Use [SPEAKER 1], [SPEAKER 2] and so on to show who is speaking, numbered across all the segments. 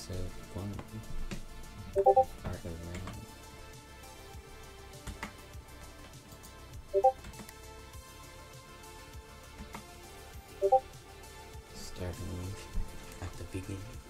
[SPEAKER 1] episode one. Starting at the beginning.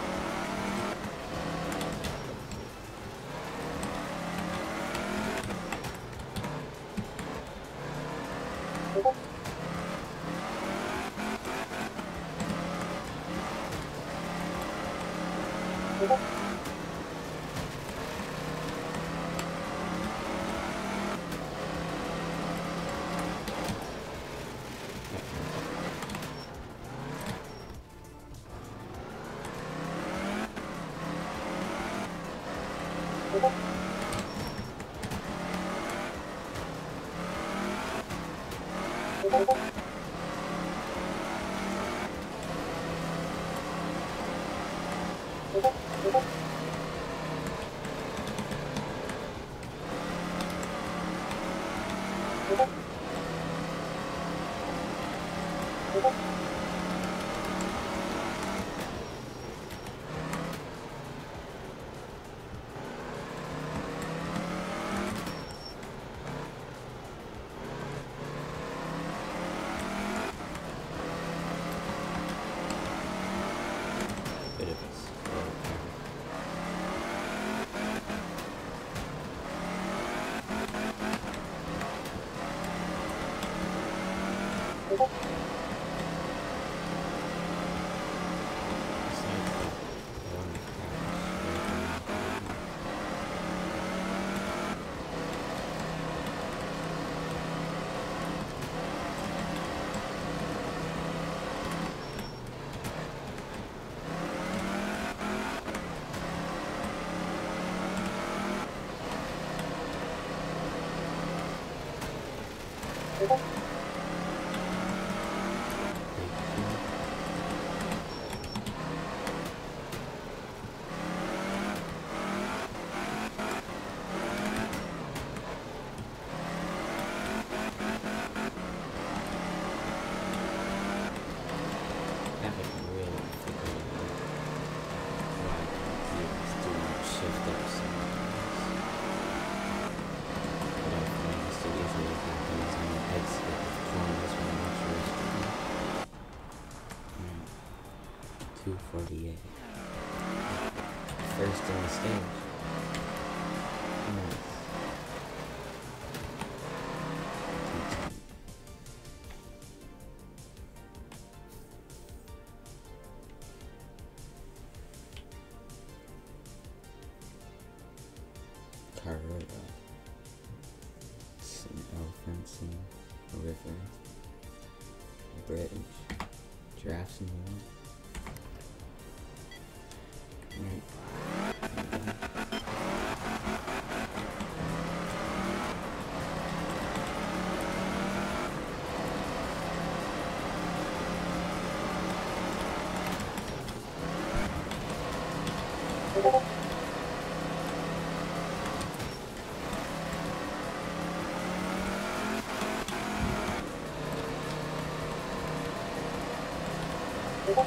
[SPEAKER 1] a little you 248. Uh, first on the stage. Nice. 210. Carrera. Some elephants in a river. A bridge. Giraffes in the Great.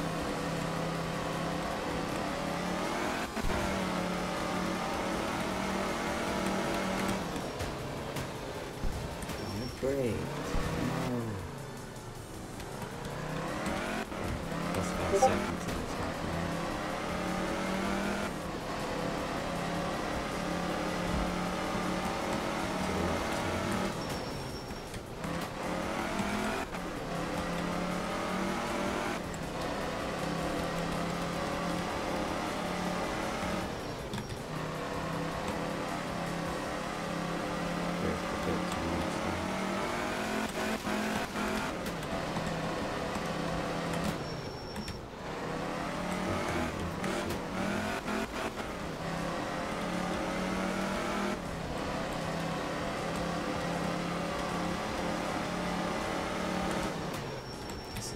[SPEAKER 1] No. Five seconds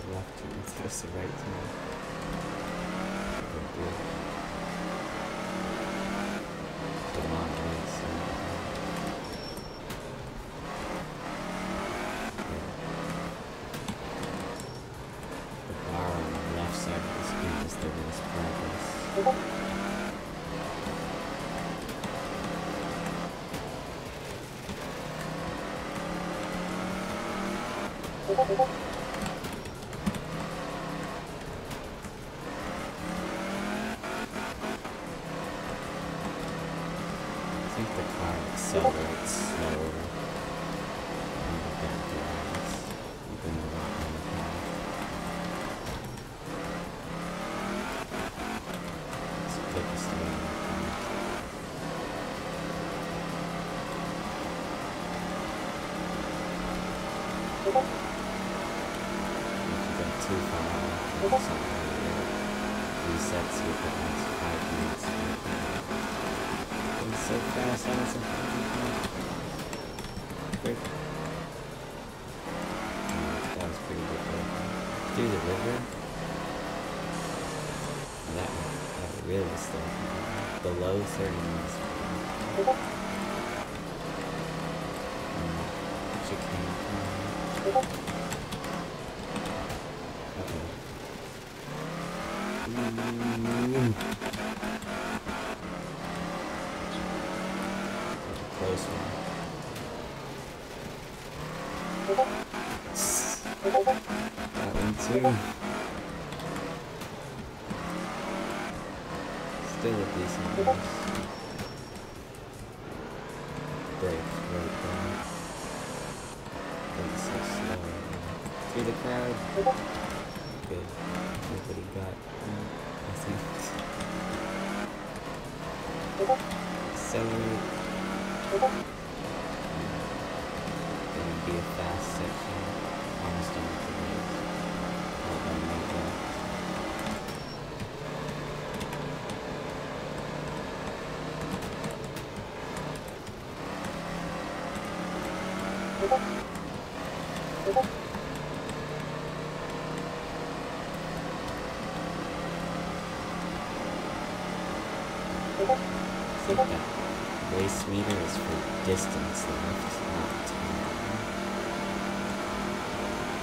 [SPEAKER 1] to right. Good, good. Demanding, so. The left side of the screen is the worst progress. I think the car accelerates slower than the back drives, even though we're on the path. It's the quickest way on the path. If you go too far, something resets you for the next five minutes. So fast, I was quick. Oh, that was pretty good. Through the river. That that really slowed. Below 30 minutes. Um, chicane farm. Uh-oh. Mm. Close one. That one too. Still a decent race. Brake right there. Going so slow. Through the crowd. Good. Nobody got me, I think. Accelerate. Gonna be a fast section. Almost done the right left. I think that race meter is for distance left, not time.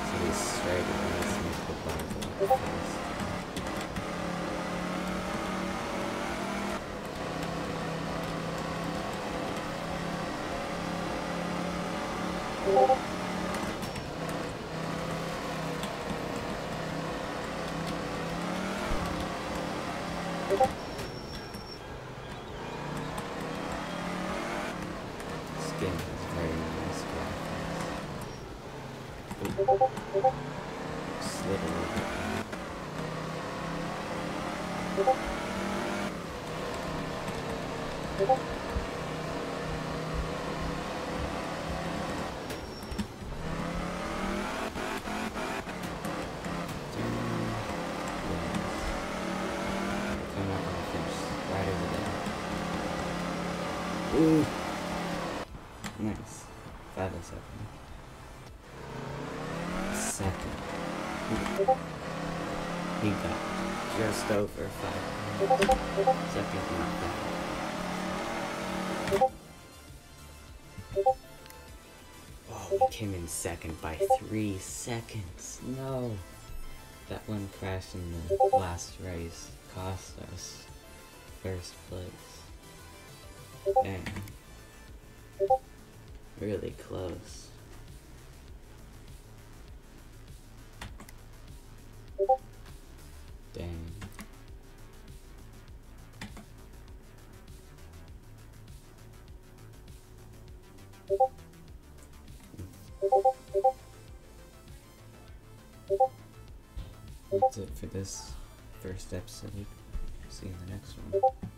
[SPEAKER 1] So these straight bar go up fast. Skin is very nice graphics. Oop. Slid a little bit. there. Coming up on the finish, right over there. Ooh. Nice. 507. Second. He got just over 5. Second, not bad. Came in second by 3 seconds. No. That one crash in the last race cost us first place. Dang. Really close. Dang. That's it for this first episode. See you in the next one.